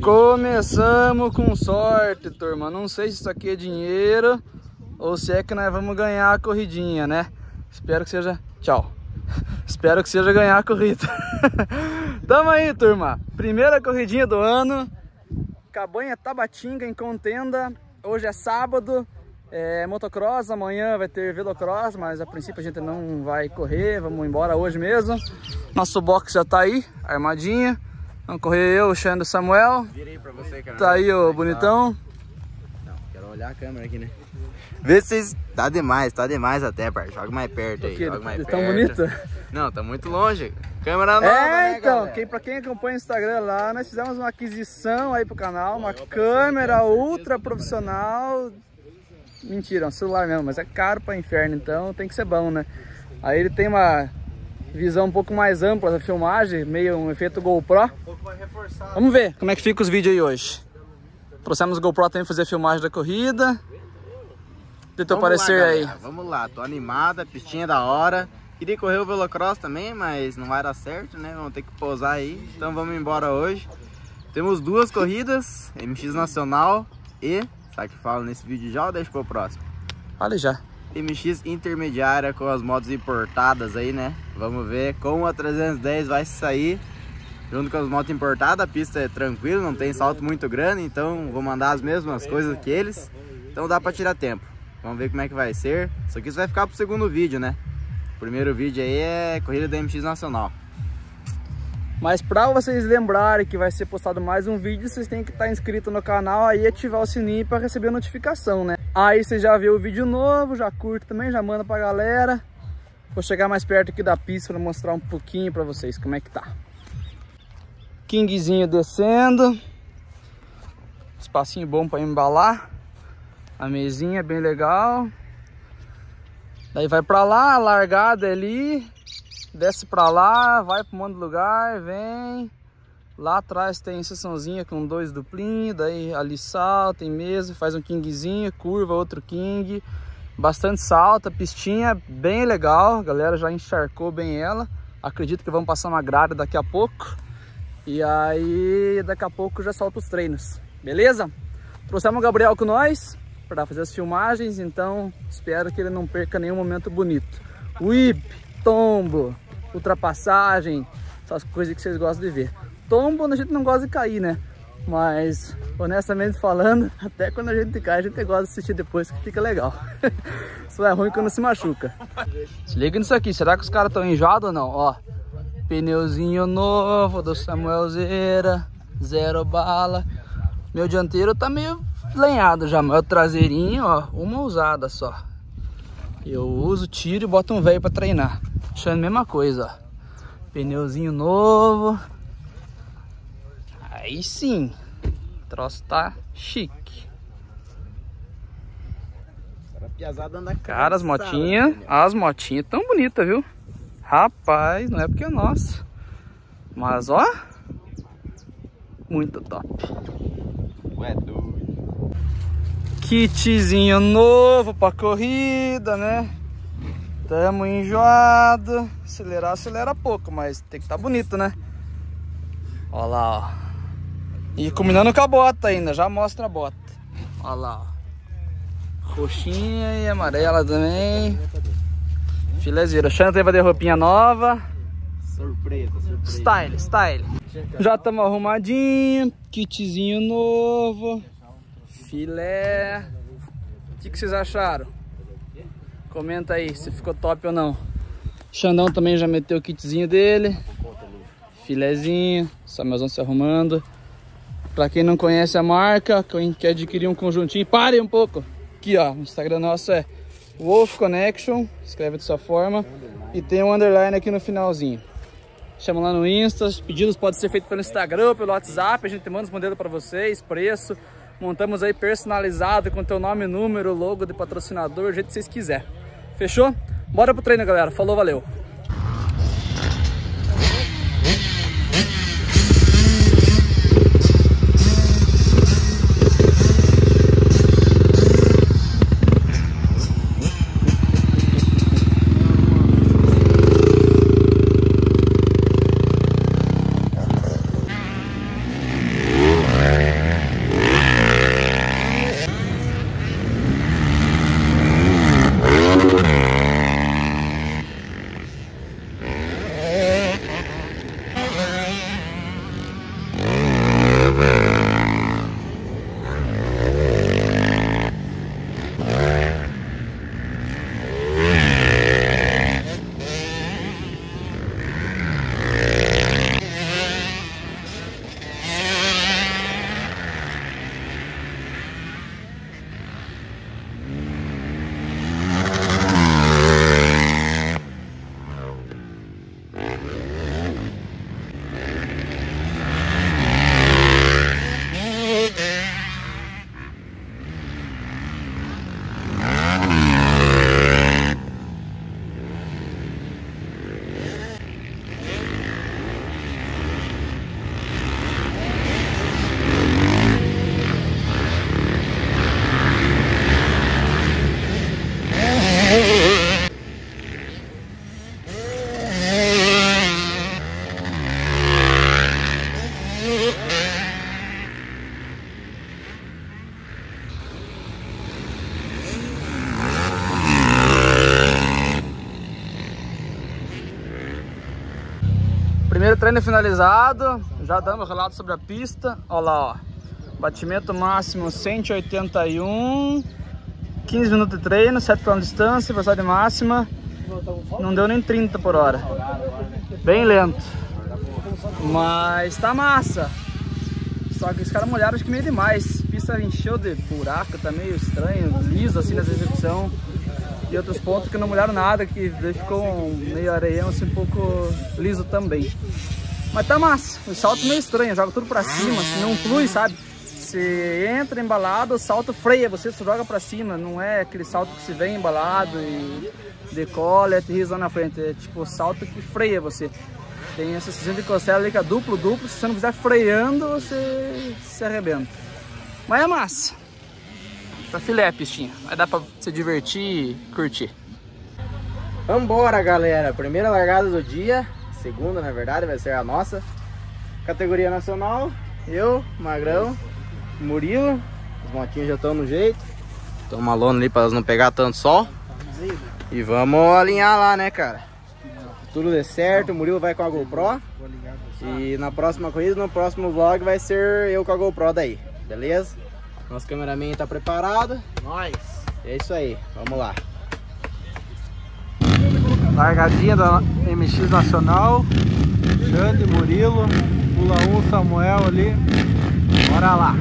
Começamos com sorte, turma. Não sei se isso aqui é dinheiro ou se é que nós vamos ganhar a corridinha, né? Espero que seja... Tchau. Espero que seja ganhar a corrida. Tamo aí, turma. Primeira corridinha do ano. Cabanha Tabatinga em contenda. Hoje é sábado. É motocross, amanhã vai ter velocross, mas a princípio a gente não vai correr, vamos embora hoje mesmo. Nosso box já tá aí, armadinha. Vamos correr eu, o Xandro Samuel. Virei pra você, cara. Tá aí o bonitão. Não, quero olhar a câmera aqui, né? Vê se vocês... Tá demais, tá demais até, parça. Joga mais perto aí, joga mais Tão perto. bonito? Não, tá muito longe. Câmera nova, É, né, então, galera? quem, pra quem acompanha o Instagram lá, nós fizemos uma aquisição aí pro canal, uma câmera ultra profissional. Mentira, é um celular mesmo, mas é caro pra inferno, então tem que ser bom, né? Aí ele tem uma visão um pouco mais ampla da filmagem, meio um efeito GoPro. Vamos ver como é que fica os vídeos aí hoje. Trouxemos o GoPro também fazer a filmagem da corrida. Dê teu Vamos lá, parecer aí. Vamos lá, tô animada, pistinha da hora. Queria correr o Velocross também, mas não vai dar certo, né? Vamos ter que pousar aí. Então vamos embora hoje. Temos duas corridas, MX Nacional e... Sabe o que fala nesse vídeo já ou deixa pro próximo? Olha já. MX intermediária com as motos importadas aí, né? Vamos ver como a 310 vai sair junto com as motos importadas. A pista é tranquila, não tem salto muito grande, então vou mandar as mesmas coisas que eles. Então dá pra tirar tempo. Vamos ver como é que vai ser. Isso aqui vai ficar pro segundo vídeo, né? O primeiro vídeo aí é corrida da MX Nacional. Mas para vocês lembrarem que vai ser postado mais um vídeo, vocês têm que estar inscrito no canal aí e ativar o sininho para receber a notificação, né? Aí você já vê o vídeo novo, já curte também, já manda pra galera. Vou chegar mais perto aqui da pista para mostrar um pouquinho para vocês como é que tá. Kingzinho descendo. Espacinho bom para embalar. A mesinha é bem legal. Daí vai para lá, largada é ali desce pra lá, vai pro mando lugar, vem. Lá atrás tem sessãozinha com dois duplinhos, daí ali salta, tem mesa, faz um kingzinho, curva, outro king. Bastante salta, pistinha bem legal, a galera já encharcou bem ela. Acredito que vamos passar uma grade daqui a pouco. E aí daqui a pouco já solta os treinos, beleza? Trouxemos o Gabriel com nós para fazer as filmagens, então espero que ele não perca nenhum momento bonito. Whip, tombo, ultrapassagem, essas coisas que vocês gostam de ver. Tombo a gente não gosta de cair, né? Mas, honestamente falando, até quando a gente cai, a gente gosta de assistir depois, que fica legal. Só é ruim quando se machuca. Se liga nisso aqui, será que os caras estão enjoados ou não? Ó, pneuzinho novo do Samuelzeira, zero bala. Meu dianteiro tá meio lenhado já, mas o traseirinho, ó, uma usada só. Eu uso, tiro e boto um velho pra treinar. Achando a mesma coisa, ó. Pneuzinho novo. Aí sim. O troço tá chique. Cara, as motinhas, as motinhas tão bonitas, viu? Rapaz, não é porque é nossa. Mas ó, muito top. Ué, doido. Kitzinho novo pra corrida, né? Tamo enjoado. Acelerar, acelera pouco, mas tem que estar tá bonito, né? Ó lá, ó. E combinando com a bota ainda, já mostra a bota. Ó lá, ó. Roxinha e amarela também. Filezeira. Xanta vai de roupinha nova. Surpresa, surpresa. Style, style. Já estamos arrumadinho. Kitzinho novo. Filé. O que, que vocês acharam? Comenta aí se ficou top ou não. Xandão também já meteu o kitzinho dele. Filezinho. Samuelzão se arrumando. Pra quem não conhece a marca, quem quer adquirir um conjuntinho, pare um pouco. Aqui ó, o Instagram nosso é Wolf Connection. Escreve dessa forma. E tem um underline aqui no finalzinho. Chama lá no Insta, os pedidos podem ser feitos pelo Instagram pelo WhatsApp, a gente manda os modelos para vocês, preço. Montamos aí personalizado com teu nome, número, logo de patrocinador, do jeito que vocês quiserem. Fechou? Bora pro treino, galera. Falou, valeu! Treino finalizado, já damos relato sobre a pista. Olha lá, ó. Batimento máximo 181, 15 minutos de treino, 7 km de distância, velocidade máxima. Não deu nem 30 por hora. Bem lento. Mas tá massa. Só que os caras molharam acho que meio demais. A pista encheu de buraco, tá meio estranho, liso assim nessa execução e outros pontos que não molharam nada, que ficou meio areião, assim, um pouco liso também. Mas tá massa, o salto meio estranho, joga tudo pra cima, assim, não flui, sabe? Você entra embalado, o salto freia, você se joga pra cima, não é aquele salto que se vem embalado e decola e aterriza lá na frente, é tipo o salto que freia você. Tem essa sensação de costela ali que é duplo, duplo, se você não fizer freando, você se arrebenta. Mas é massa. Pra filé, pistinha. Vai dar pra se divertir e curtir. Vambora, galera. Primeira largada do dia. Segunda, na verdade, vai ser a nossa. Categoria nacional. Eu, Magrão, Murilo. Os motinhos já estão no jeito. Estão uma lona ali elas não pegar tanto sol. E vamos alinhar lá, né, cara? Tudo dê certo. O Murilo vai com a GoPro. E na próxima corrida, no próximo vlog, vai ser eu com a GoPro daí. Beleza? Nosso cameraman tá preparado. Nós. É isso aí, vamos lá. Largadinha da MX Nacional. Xande, Murilo. Pula 1, Samuel ali. Bora lá.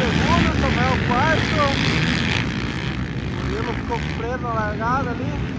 segundo, Samuel quarto. Murilo ficou preso na largada ali.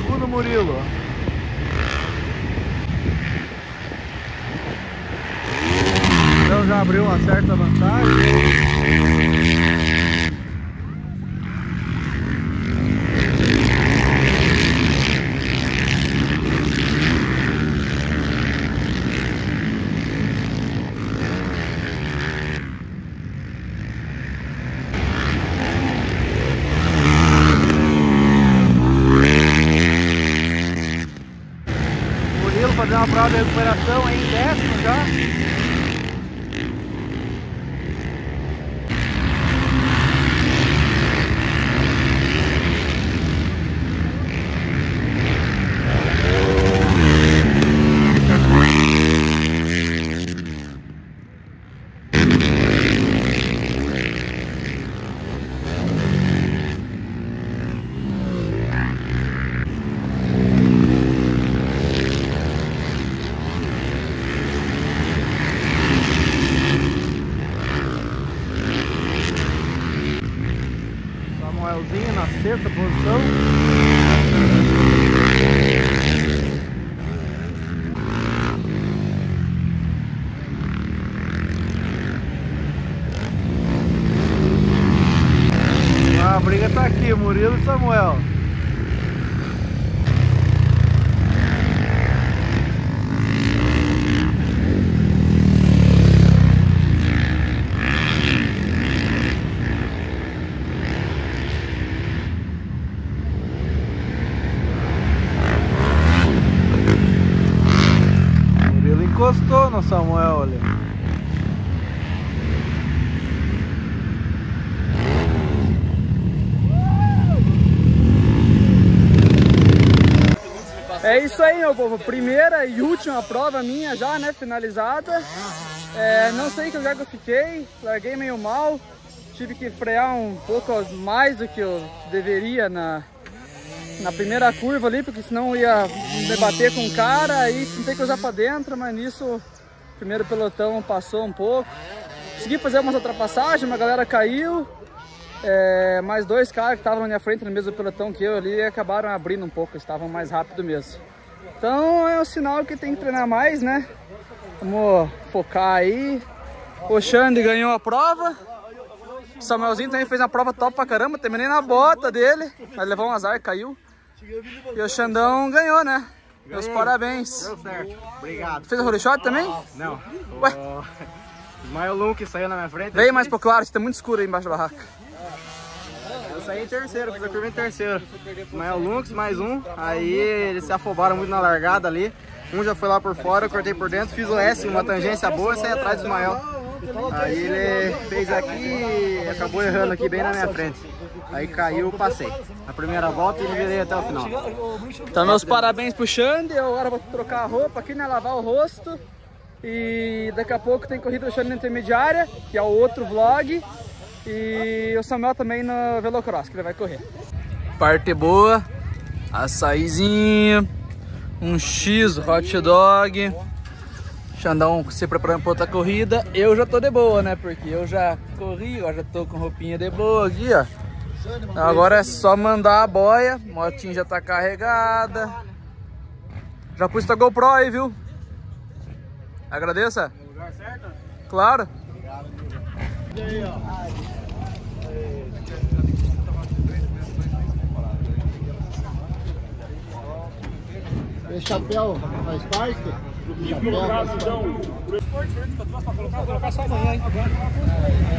Segundo Murilo. Então já abriu uma certa vantagem. Murilo fazer uma prova de recuperação aí a briga tá aqui, Murilo e Samuel. Murilo encostou no Samuel. É isso aí, meu povo. Primeira e última prova minha já, né? Finalizada. É, não sei que lugar que eu fiquei. Larguei meio mal. Tive que frear um pouco mais do que eu deveria na, na primeira curva ali, porque senão ia debater com o cara. Aí tentei cruzar pra dentro, mas nisso primeiro pelotão passou um pouco. Consegui fazer umas ultrapassagens, uma galera caiu. É, mais dois caras que estavam na minha frente no mesmo pelotão que eu ali acabaram abrindo um pouco, estavam mais rápido mesmo. Então é um sinal que tem que treinar mais, né? Vamos focar aí. O Xande ganhou a prova. O Samuelzinho também fez uma prova top pra caramba. Terminei na bota dele, mas levou um azar, caiu. E o Xandão ganhou, né? Meus parabéns. Deu certo. Obrigado. Fez o holy shot também? Não. Ué? O Ismael saiu na minha frente. Veio mais pro claro, tá muito escuro aí embaixo da barraca. Eu saí em terceiro, fiz a curva em terceiro. Ismael Lunks, mais um. Aí eles se afobaram muito na largada ali. Um já foi lá por fora, eu cortei por dentro, fiz o S, uma tangência boa e saí atrás do Ismael. Aí ele fez aqui e acabou errando aqui bem na minha frente. Aí caiu, passei. Na primeira volta e ele virei até o final. Então meus parabéns pro Xande, eu agora vou trocar a roupa aqui, né, lavar o rosto. E daqui a pouco tem corrida do Xande na intermediária, que é o outro vlog. E o Samuel também no Velocross, que ele vai correr. Parte boa, açaizinho, um X hot dog. Xandão se preparando para outra corrida. Eu já tô de boa, né? Porque eu já corri, eu já tô com roupinha de boa aqui, ó. Agora é só mandar a boia. Motinha já tá carregada. Já pus tua GoPro aí, viu? Agradeça. Claro. Esse chapéu faz parte?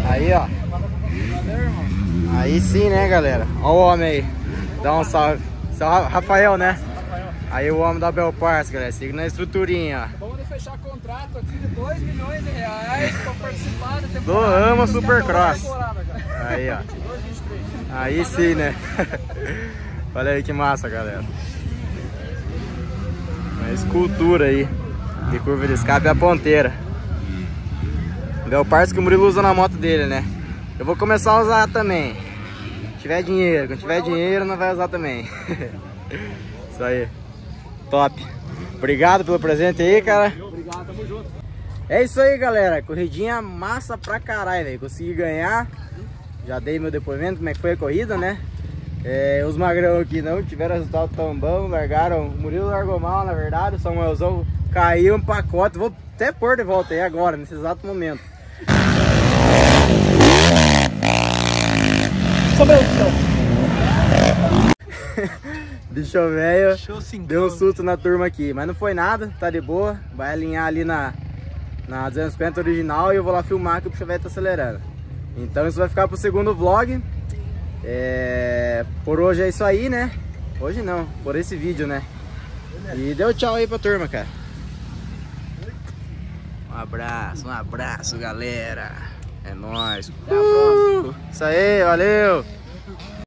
Aí, ó. Aí sim, né, galera? Ó o homem aí. Dá um salve. Ra- Rafael, né? Aí o homem da Belparts, galera. Siga na estruturinha, ó. Vamos fechar contrato aqui de 2 milhões de reais para participar da Doamos Supercross. Aí, ó. Aí sim, né? Olha aí que massa, galera. Uma escultura aí de curva de escape e a ponteira. Leopards que o Murilo usa na moto dele, né? Eu vou começar a usar também. Se tiver dinheiro, quando tiver dinheiro não vai usar também. Isso aí. Top. Obrigado pelo presente aí, cara. Obrigado, tamo junto. É isso aí, galera. Corridinha massa pra caralho, velho. Consegui ganhar. Já dei meu depoimento, como é que foi a corrida, né? É, os magrão aqui não tiveram resultado tão bom, largaram. O Murilo largou mal, na verdade. O Samuelzão caiu um pacote. Vou até pôr de volta aí agora, nesse exato momento. Bicho velho. Deu um susto na turma aqui, mas não foi nada, tá de boa. Vai alinhar ali na, na 250 original e eu vou lá filmar que o bicho velho tá acelerando. Então isso vai ficar pro segundo vlog. É, Por hoje é isso aí, né? Hoje não, por esse vídeo, né? E deu tchau aí pra turma, cara. Um abraço, um abraço, galera. É nóis. Até a próxima. Isso aí, valeu.